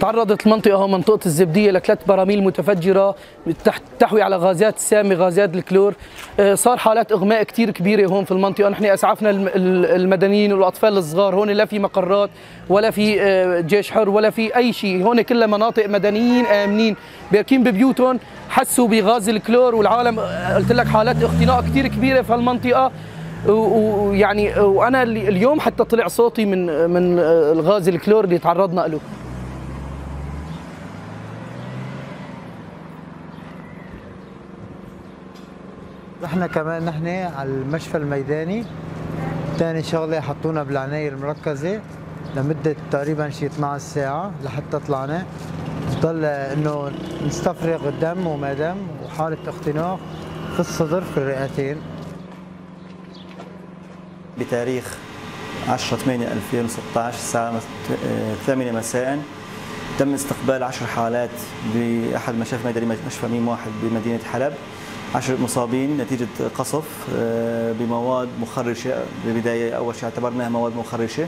تعرضت المنطقة منطقة الزبدية لثلاث براميل متفجرة تحتوي على غازات سامة غازات الكلور. آه، صار حالات إغماء كثير كبيرة هون في المنطقة. نحن أسعفنا المدنيين والأطفال الصغار هون. لا في مقرات ولا في آه، جيش حر ولا في أي شيء. هون كلها مناطق مدنيين آمنين باركين ببيوتهم حسوا بغاز الكلور والعالم. آه، قلت لك حالات اختناق كثير كبيرة في المنطقة ويعني وأنا اليوم حتى طلع صوتي من من الغاز الكلور اللي تعرضنا له. إحنا كمان نحن على المشفى الميداني. ثاني شغلة حطونا بالعناية المركزة لمدة تقريبا شي 12 ساعة لحتى طلعنا. ضل إنه نستفرغ الدم وما دم وحالة اختناق في الصدر في الرئتين. بتاريخ 10 8 2016 الساعة 8 مساء تم استقبال 10 حالات بأحد مشافي ميداني مشفى ميم واحد بمدينة حلب. عشر مصابين نتيجة قصف آه، بمواد مخرشة. ببداية أول شيء اعتبرناها مواد مخرشة.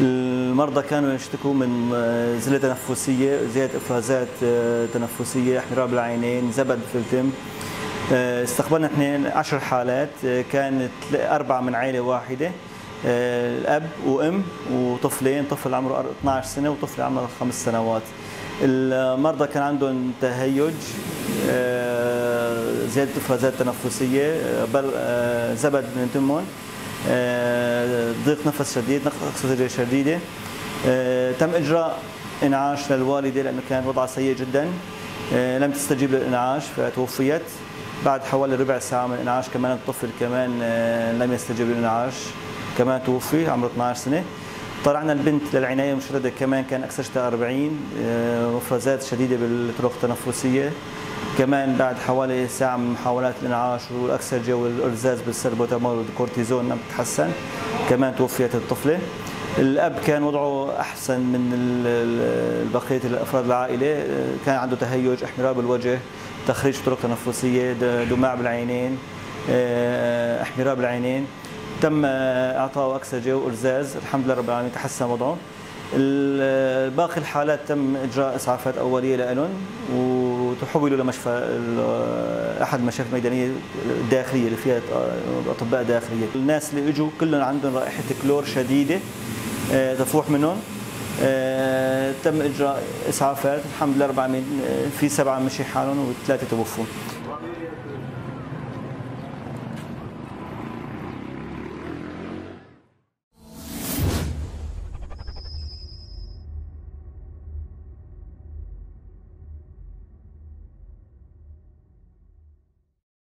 المرضى كانوا يشتكوا من آه، زلة تنفسية زيادة إفرازات آه، تنفسية احمرار بالعينين زبد في الدم. استقبلنا اثنين عشر حالات كانت أربعة من عائلة واحدة الأب وأم وطفلين طفل عمره 12 سنة وطفل عمره خمس سنوات. المرضى كان عندهم تهيج زياده افرازات تنفسية بل آه، زبد من دمهم آه، ضيق نفس شديد نقص شديدة. آه، تم إجراء إنعاش للوالدة لأنه كان وضعها سيء جدا. لم تستجيب للإنعاش فتوفيت. بعد حوالي ربع ساعة من الإنعاش كمان الطفل كمان لم يستجيب للإنعاش. كمان توفي عمره 12 سنة. طلعنا البنت للعناية المشدده كمان كان اكسجتها 40 مفرزات شديدة بالطرق التنفسية. كمان بعد حوالي ساعة من محاولات الانعاش والأكسجة والإرزاز بالسربوتامول والكورتيزون لم تتحسن كمان توفيت الطفلة. الأب كان وضعه أحسن من بقية الأفراد العائلة كان عنده تهيج احمرار بالوجه تخريج طرق تنفسية دماع بالعينين آه، احمرار بالعينين تم اعطائه أكسجة وإرزاز الحمد لله رب العالمين تحسن وضعه. باقي الحالات تم إجراء إسعافات أولية لهم وتحولوا لمشفى أحد المشافي الميدانيه الداخليه اللي فيها أطباء داخلية. الناس اللي إجوا كلهم عندهم رائحة كلور شديدة آه، تفوح منهم. آه، تم إجراء إسعافات. الحمد لله رب العالمين آه، في سبعة مشي حالهم وثلاثة توفوا.